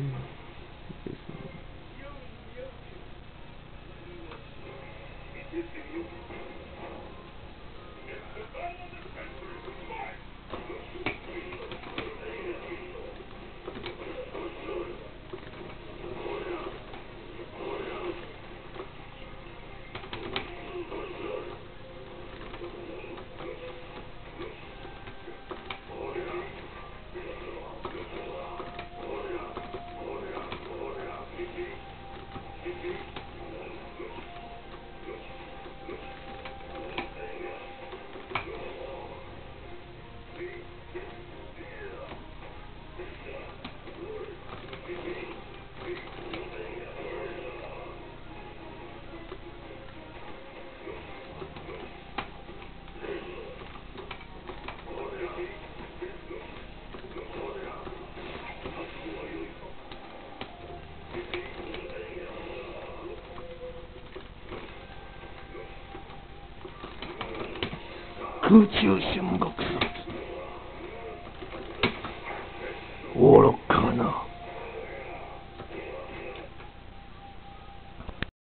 Thank you. 空中沈黙さる愚かな